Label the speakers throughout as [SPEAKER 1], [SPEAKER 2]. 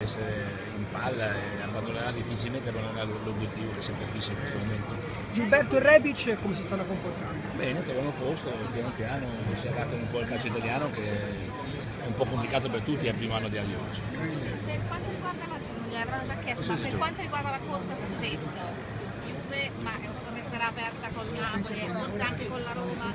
[SPEAKER 1] essere in palla e abbandonerà difficilmente abbandonerà l'obiettivo che sempre fisso in questo momento.
[SPEAKER 2] Gilberto e Rebic come si stanno comportando?
[SPEAKER 1] Bene, trovano posto, piano piano si adattano un po' al calcio italiano che è un po' complicato per tutti al primo anno di Alioso.
[SPEAKER 3] Per quanto riguarda la non gliel'avranno già chiesto, ma per quanto riguarda la corsa scudetto, Juve, ma sarà aperta con Napoli e forse anche con la Roma.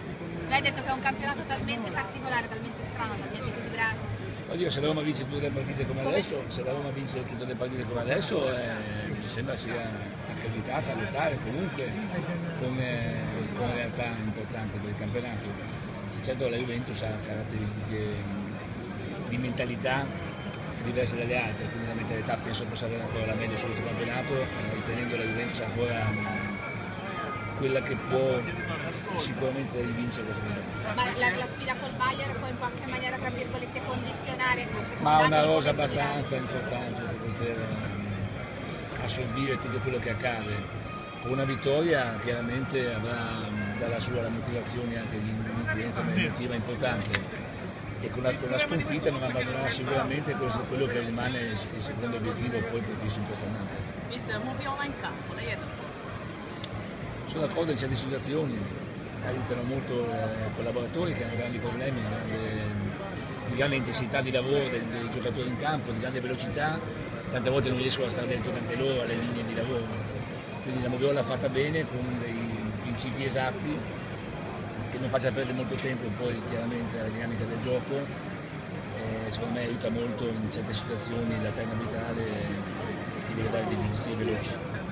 [SPEAKER 3] Lei ha detto che è un campionato talmente particolare, talmente strano, talmente equilibrato
[SPEAKER 1] Oddio, se la Roma vince tutte le partite come adesso, se la Roma vince tutte le partite come adesso, eh, mi sembra sia accreditata a lottare comunque come, come realtà importante del campionato. Certo la Juventus ha caratteristiche di mentalità diverse dalle altre, quindi la mentalità penso possa avere ancora la meglio su questo campionato, ritenendo la Juventus ancora quella che può sicuramente vincere questo
[SPEAKER 3] Ma la, la, sfida col Bayern può in qualche maniera tra virgolette condizionare
[SPEAKER 1] Ma ha una rosa abbastanza importante per poter ehm, assorbire tutto quello che accade. Con una vittoria chiaramente avrà dalla sua la motivazione anche di un'influenza emotiva importante e con la, con la, sconfitta non abbandonerà sicuramente questo, quello che rimane il secondo obiettivo poi prefisso in questa annata.
[SPEAKER 4] Mister, Moviola in campo, lei è?
[SPEAKER 1] Sono d'accordo in certe situazioni, aiutano molto eh, i collaboratori che hanno grandi problemi, di grande intensità di lavoro dei, dei, giocatori in campo, di grande velocità, tante volte non riescono a stare dentro anche loro alle linee di lavoro. Quindi la Moviola l'ha fatta bene con dei principi esatti che non faccia perdere molto tempo poi chiaramente alla dinamica del gioco. E secondo me aiuta molto in certe situazioni la terna vitale e ti deve dare veloci.